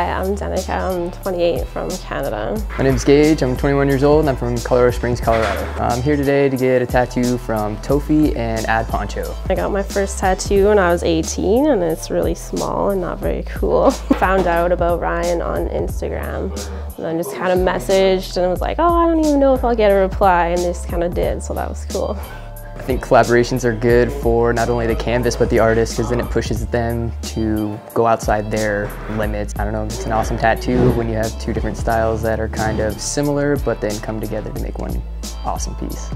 Hi, I'm Danica. I'm 28 from Canada. My name is Gage. I'm 21 years old and I'm from Colorado Springs, Colorado. I'm here today to get a tattoo from Tofi and Ad Pancho. I got my first tattoo when I was 18 and it's really small and not very cool. Found out about Ryan on Instagram and then just kind of messaged and was like, oh, I don't even know if I'll get a reply and just kind of did, so that was cool. I think collaborations are good for not only the canvas but the artist because then it pushes them to go outside their limits. I don't know, it's an awesome tattoo when you have two different styles that are kind of similar but then come together to make one awesome piece.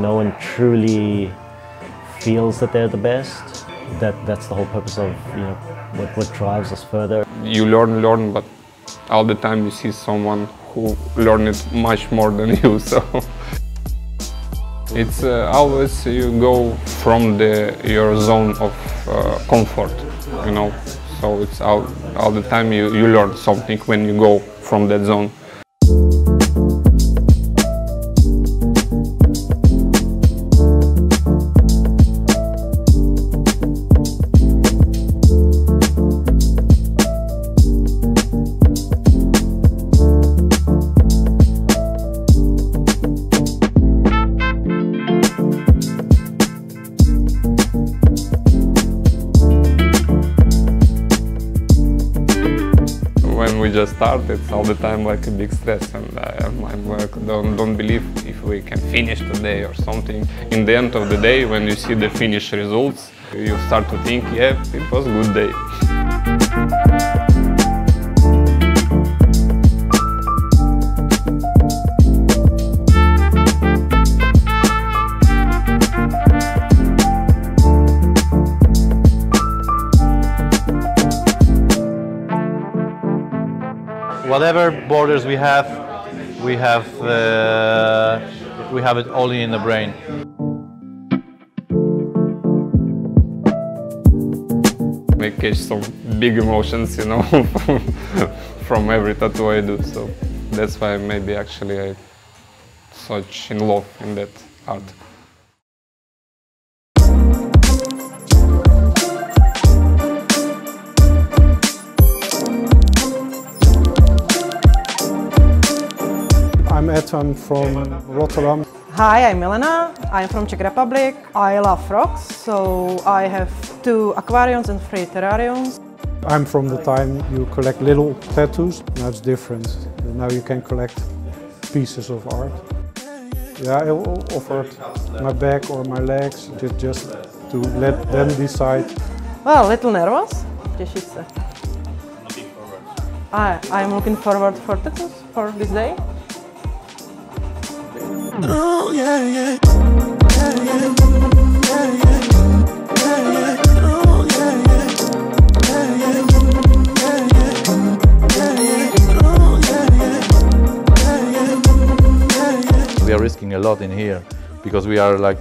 No one truly feels that they're the best. That that's the whole purpose of you know what, what drives us further. You learn, learn, but all the time you see someone who learned it much more than you. So it's uh, always you go from the your zone of uh, comfort, you know. So it's all all the time you you learn something when you go from that zone. When we just start, it's all the time like a big stress, and I'm, I'm like, don't don't believe if we can finish today or something. In the end of the day, when you see the finished results, you start to think, yeah, it was a good day. Whatever borders we have, we have uh, we have it only in the brain. We catch some big emotions, you know, from every tattoo I do. So that's why maybe actually I such in love in that art. I'm Ethan from Rotterdam. Hi, I'm Milena. I'm from Czech Republic. I love frogs, so I have two aquariums and three terrariums. I'm from the time you collect little tattoos. Now it's different. Now you can collect pieces of art. Yeah, I offered my back or my legs just, just to let them decide. Well, a little nervous. Těšit se. I, I'm looking forward for tattoos for this day. Oh. Oh. Oh. We are risking a lot in here because we are like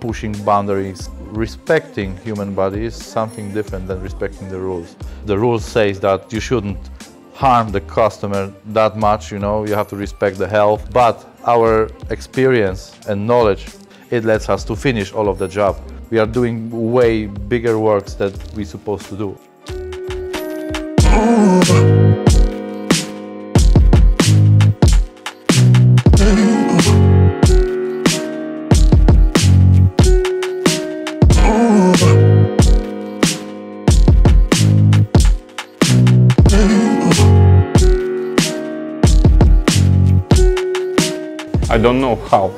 pushing boundaries. Respecting human body is something different than respecting the rules. The rules says that you shouldn't harm the customer that much, you know, you have to respect the health, but our experience and knowledge, it lets us to finish all of the job. We are doing way bigger works that we're supposed to do. I don't know how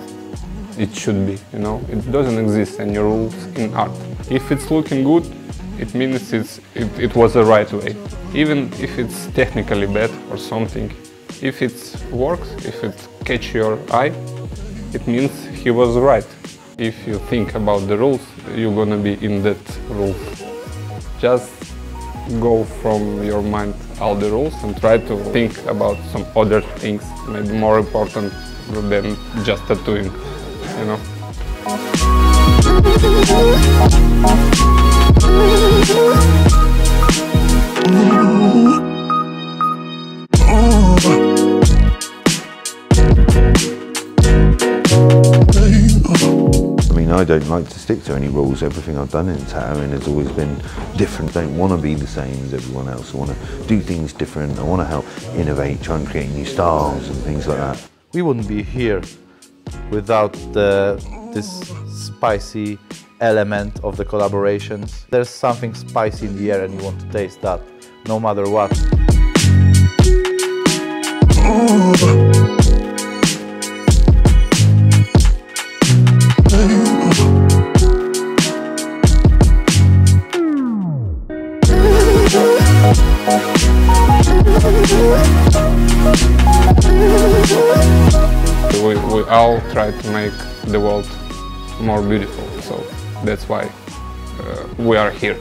it should be, you know. It doesn't exist any rules in art. If it's looking good, it means it's, it, it was the right way. Even if it's technically bad or something, if it works, if it catch your eye, it means he was right. If you think about the rules, you're gonna be in that rule. Just go from your mind all the rules and try to think about some other things, maybe more important than just tattooing, you know. I mean, I don't like to stick to any rules. Everything I've done in tattooing has always been different. I don't want to be the same as everyone else. I want to do things different. I want to help innovate, try and create new styles and things like that. We wouldn't be here without this spicy element of the collaborations. There's something spicy in the air and you want to taste that no matter what. All try to make the world more beautiful, so that's why uh, we are here.